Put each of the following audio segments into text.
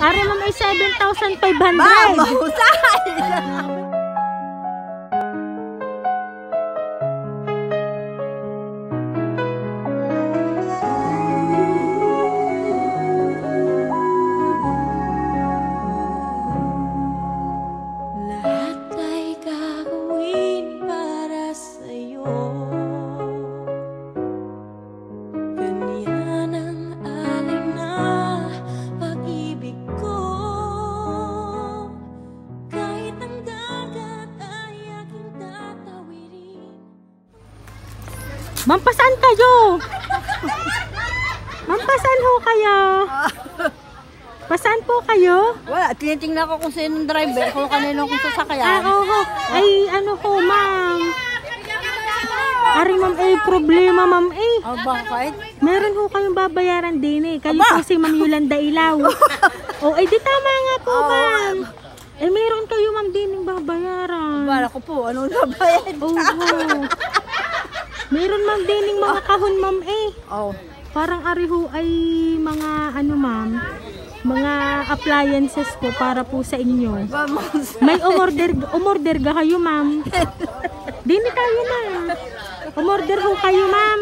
Ari mo may 7,500. Ma'am, mahusay! Ma'am, pasaan kayo? Ma'am, pasaan ho kayo? Pasaan po kayo? Wala, tinitingnan ko kung sino yung driver, kung kanino kung Ah, sasakyan. oo. Ay, ano po, ma'am. Ari, ma'am, eh, problema, ma'am, eh. Oh, bakit? Meron ho kayong babayaran din, eh. Kayo Aba! po si Ma'am Yolanda Ilaw. o, eh, di tama nga po, ma'am. Eh, meron kayo, ma'am, din yung babayaran. Bala ko po, anong nabayad? Oo. Meron, ma'am, din yung mga kahon, ma'am, eh. Oh, Parang ari ho ay mga, ano, ma'am, mga appliances po para po sa inyo. May umorder, umorder ga kayo, ma'am. Dini tayo na. Umorder ho kayo, ma'am.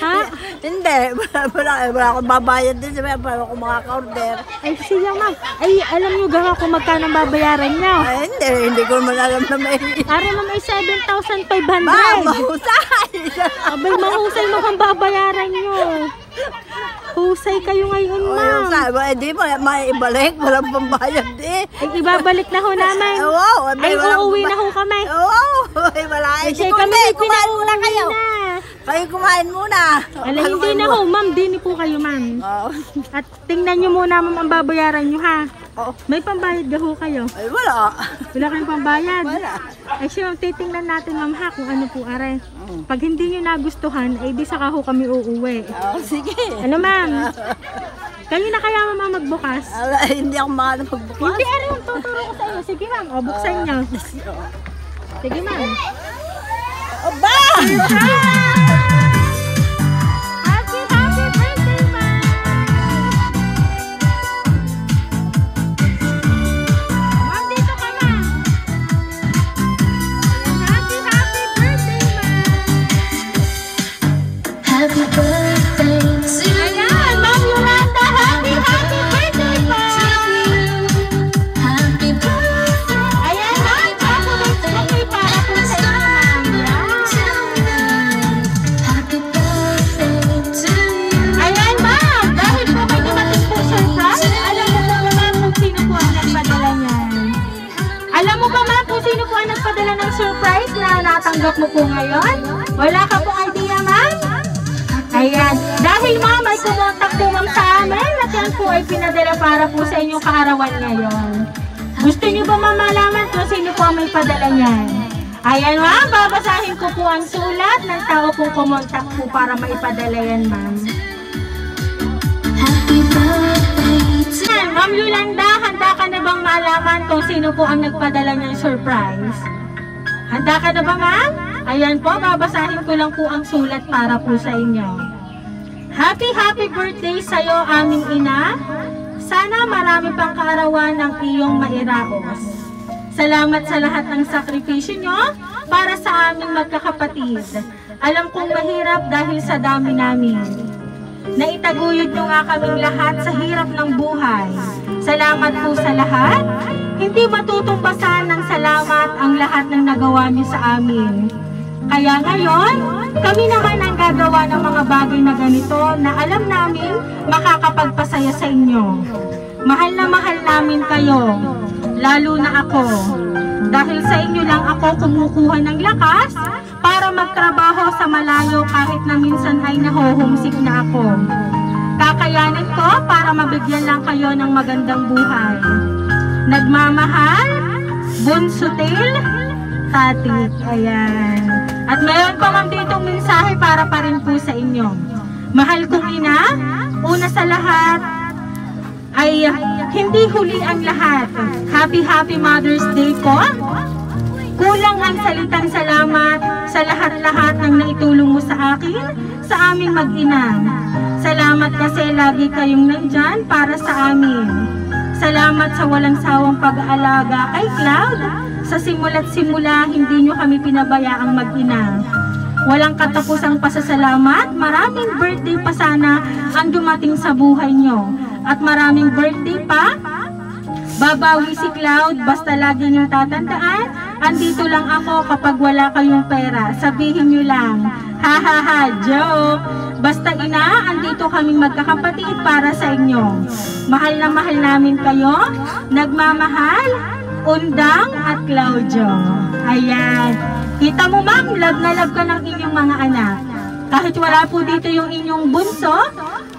Ha? Hindi, wala, wala, wala akong babayad din sa para ako makaka-order. Ay, siya, ma'am. Ay, alam nyo ga kung magkano babayaran nyo. Ay, hindi, hindi ko naman alam na may... Ari, ma'am, ay 7,500. Ma'am, mahusay! Abay, mahusay mo ang babayaran nyo. Husay kayo ngayon, yung ma'am. sabi, eh, di mo, may ibalik, walang pambayad eh. Ay, ibabalik na ho namin. Ay, wow, Ay, uuwi na ho kami. Wow, ay, wala. Ay, di ko, kami hindi, kumain muna kayo. na. Kayo kumain muna. Ala, hindi na ho, ma'am. Dini po kayo, ma'am. Oh, At tingnan nyo muna, ma'am, ang babayaran nyo, ha? oh, May pambayad ga ho kayo. ay, wala. Wala kayong pambayad. Wala. Ay, siya, ma'am, titingnan natin, ma'am, ha, kung ano po, are. Mm. Pag hindi nyo nagustuhan, ay di saka ho kami uuwi. Oh, sige. Ano, ma'am? Kayo na kaya, ma'am, magbukas? Ala, hindi ako makala magbukas. Hindi, ano, tuturo ko sa iyo. Sige, ma'am, o, buksan nyo. Sige, ma'am. Aba! Happy, na natanggap mo po ngayon? Wala ka pong idea, ma'am? Ayan. Dahil ma'am ay kumontak po ma'am sa amin at yan po ay pinadala para po sa inyong kaarawan ngayon. Gusto niyo ba ma'am malaman kung sino po may padala niyan? Ayan ma'am, babasahin ko po ang sulat ng tao pong kumontak po para maipadala yan ma'am. Ma'am Yolanda, handa ka na bang malaman kung sino po ang nagpadala ng surprise? Handa ka na ba ma'am? Ayan po, babasahin ko lang po ang sulat para po sa inyo. Happy, happy birthday sa'yo, aming ina. Sana marami pang kaarawan ang iyong mairaos. Salamat sa lahat ng sakripisyo nyo para sa aming magkakapatid. Alam kong mahirap dahil sa dami namin. Naitaguyod nyo nga kaming lahat sa hirap ng buhay. Salamat po sa lahat. Hindi matutumbasan ng salamat ang lahat ng nagawa niyo sa amin. Kaya ngayon, kami naman ang gagawa ng mga bagay na ganito na alam namin makakapagpasaya sa inyo. Mahal na mahal namin kayo, lalo na ako. Dahil sa inyo lang ako kumukuha ng lakas para magtrabaho sa malayo kahit na minsan ay nahohomesick na ako. Kakayanin ko para mabigyan lang kayo ng magandang buhay. Nagmamahal, Bunsutil, Tatik. Ayan. At mayroon pa ma'am ditong mensahe para pa rin po sa inyo. Mahal kong ina, una sa lahat, ay hindi huli ang lahat. Happy Happy Mother's Day po. Kulang ang salitang salamat sa lahat-lahat ng naitulong mo sa akin, sa aming mag-ina. Salamat kasi lagi kayong nandyan para sa amin. Salamat sa walang sawang pag-aalaga kay Cloud. Sa simula't simula, hindi nyo kami pinabayaang mag-ina. Walang katapusang pasasalamat, maraming birthday pa sana ang dumating sa buhay nyo. At maraming birthday pa, babawi si Cloud, basta lagi nyo tatandaan, andito lang ako kapag wala kayong pera. Sabihin nyo lang, ha ha ha, joke! Basta ina, andito kaming magkakapatid para sa inyo. Mahal na mahal namin kayo, nagmamahal, Undang at Claudio. Ayan. Kita mo ma'am, love na love ka ng inyong mga anak. Kahit wala po dito yung inyong bunso,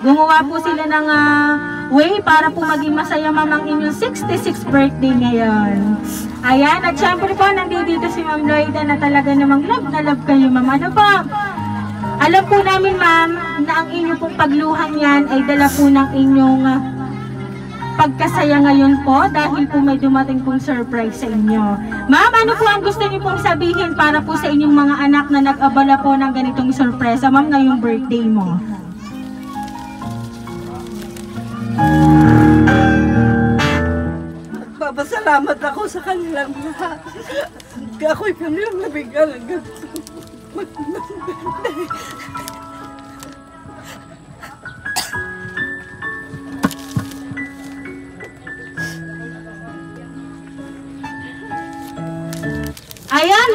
gumawa po sila ng ah, way para po maging masaya ma'am ang inyong 66th birthday ngayon. Ayan, at syempre po, nandito si Ma'am Lloyda na talaga namang love na love kayo ma'am. Ano po? Alam po namin ma'am na ang inyong pong pagluhan yan ay dala po ng inyong ah, pagkasaya ngayon po dahil po may dumating pong surprise sa inyo. Ma'am, ano po ang gusto niyo pong sabihin para po sa inyong mga anak na nag-abala po ng ganitong sorpresa, ma'am, ngayong birthday mo? Papasalamat ako sa kanilang lahat. Ako'y kanilang nabigyan ng ganito. Ayan,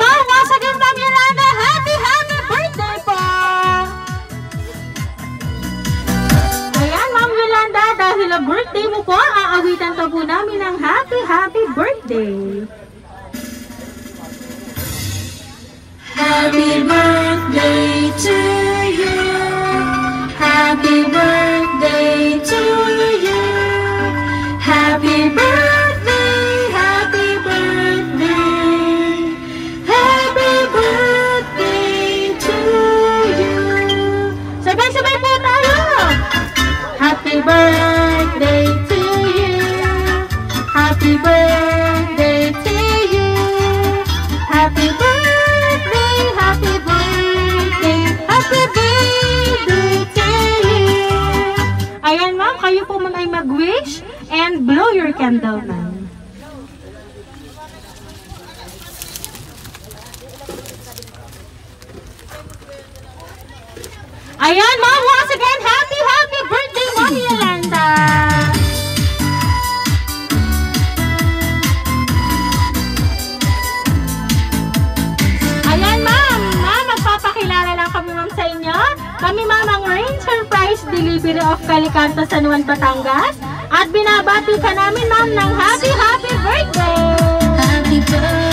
ma'am, once again, ma'am Yolanda, happy, happy birthday po! Ayan, ma'am Yolanda, dahil ang birthday mo po, aawitan ka po namin ng happy, happy birthday! Happy birthday mag-wish and blow your candle ma'am. Ayan ma'am, once again, happy, happy birthday, Ma'am Yolanda! Ayan, ma'am. Ma'am, magpapakilala lang kami, ma'am, sa inyo. Kami, ma'am, ang Rain Surprise Delivery of Calicanto, San Juan, Batangas. At binabati ka namin ma'am ng happy happy birthday! Happy birthday!